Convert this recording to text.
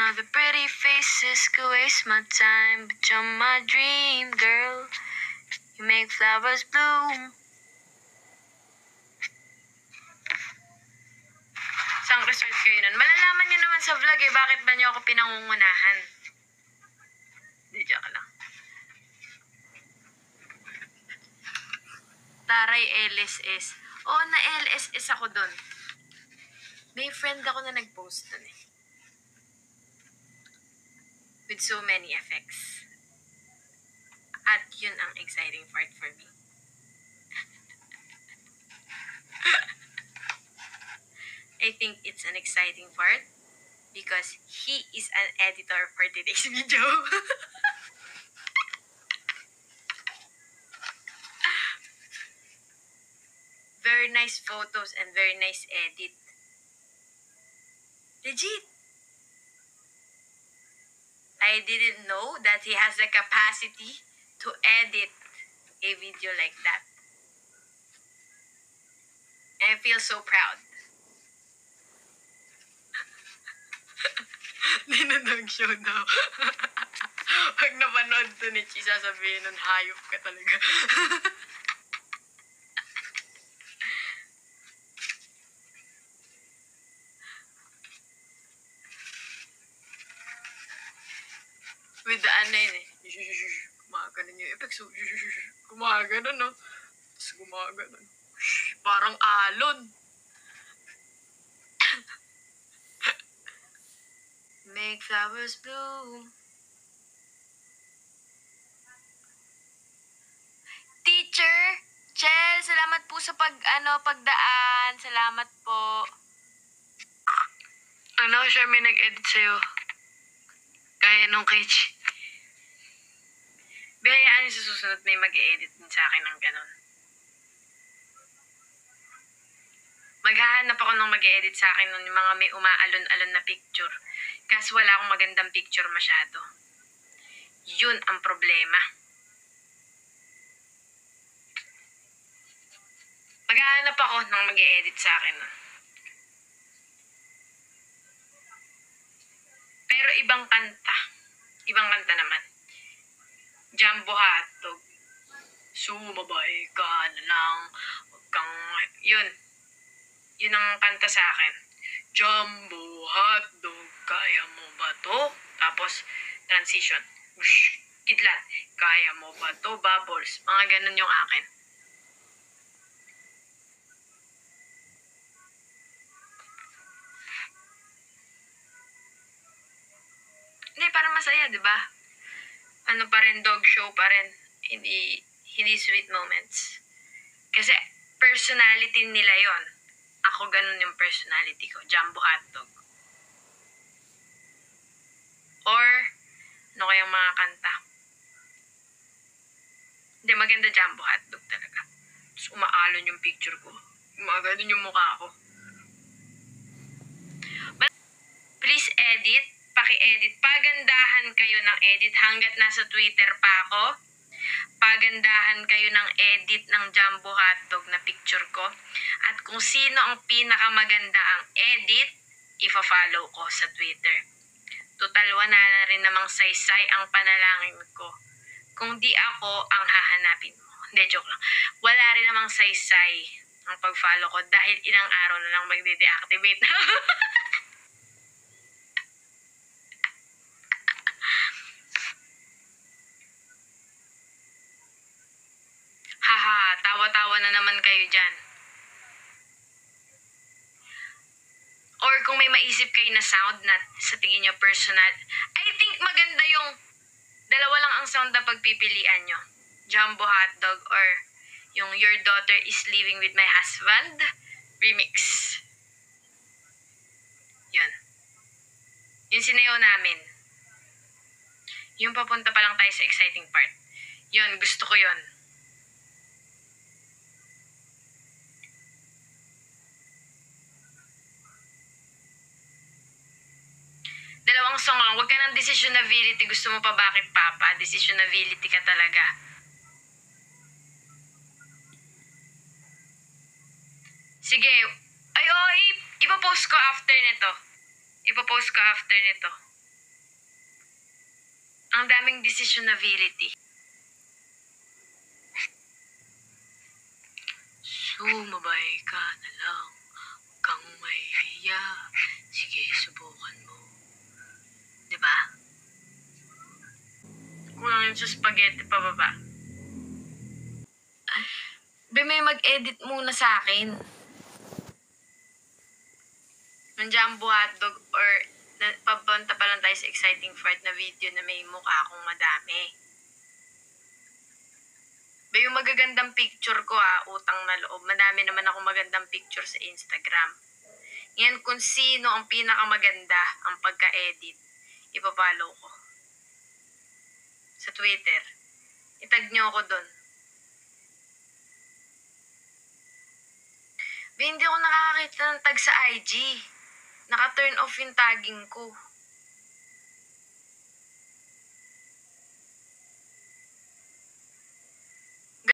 Another pretty faces could waste my time, but you're my dream girl. You make flowers bloom. Saan resort kayo nun? Malalaman nyo naman sa vlog eh, bakit ba nyo ako pinangungunahan? Di, joke lang. Taray LSS. Oo, na LSS ako doon. May friend ako na nag-post doon eh. With so many effects. At yun ang exciting part for me. I think it's an exciting part because he is an editor for today's video. very nice photos and very nice edit. Legit. I didn't know that he has the capacity to edit a video like that. I feel so proud. Ninanag show now. Pag napanood to ni Chi, sasabihin nun, hayop ka talaga. With the ano yun eh. Gumaganon yung effects. So, Gumaganon, no? Tapos gumaganon. Parang alon. Make flowers bloom. Teacher, Chel, salamat po sa pag ano pagdaan. Salamat po. Ano siya may nag-edit sa'yo? Kaya nung Chi. Bihayaan niyo sa susunod may mag-edit din sa akin ng ganon. Maghahanap ako ng mag-edit sa akin ng mga may umaalon-alon na picture. Kaso wala akong magandang picture masyado. Yun ang problema. Maghahanap ako ng mag-edit sa akin. Pero ibang kanta. Ibang kanta naman. Jumbo hotdog. Sumabay ka na lang. Huwag kang... Yun. Yun ang kanta sa akin. Jumbo hotdog. Kaya mo ba to? Tapos, transition. Kidlat. Kaya mo ba to? Bubbles. Mga ganun yung akin. Hindi, para masaya, di ba? Ano pa rin, dog show pa rin. Hindi, hindi sweet moments. Kasi, personality nila yon. Ako ganun yung personality ko. Jumbo hotdog. Or, ano kayang mga kanta? Hindi, maganda jumbo hotdog talaga. Tapos umaalon yung picture ko. Mga ganun yung mukha ko. Please edit. Paki-edit. Pagandahan kayo ng edit hanggat nasa Twitter pa ako. Pagandahan kayo ng edit ng Jumbo Hotdog na picture ko. At kung sino ang pinakamaganda ang edit, ifa-follow ko sa Twitter. Total, wala na rin namang saysay ang panalangin ko. Kung di ako ang hahanapin mo. Hindi, joke lang. Wala rin namang saysay ang pag-follow ko dahil ilang araw na lang magde-deactivate na. tawa-tawa na naman kayo dyan. Or kung may maisip kayo na sound na sa tingin nyo personal, I think maganda yung dalawa lang ang sound na pagpipilian nyo. Jumbo hotdog or yung Your Daughter is Living with My Husband remix. Yun. Yung sinayaw namin. Yung papunta pa lang tayo sa exciting part. Yun, gusto ko yun. Dalawang song lang. Huwag ka ng decisionability. Gusto mo pa bakit papa? Decisionability ka talaga. Sige. Ay, oh, ipopost ko after nito. Ipopost ko after nito. Ang daming decisionability. Sumabay ka na lang. Huwag kang mahihiya. Sige, subukan mo. Di ba? Kulang yun sa spaghetti pababa. Ay, Be, may mag-edit muna sa akin. Ng jumbo hotdog or na, papunta pa lang tayo sa exciting part na video na may mukha akong madami. Ba yung magagandang picture ko ah, utang na loob. Madami naman ako magandang picture sa Instagram. Yan kung sino ang pinakamaganda ang pagka-edit. Ipapollow ko. Sa Twitter. Itag nyo ako doon. Hindi ako nakakakita ng tag sa IG. Naka-turn off yung tagging ko.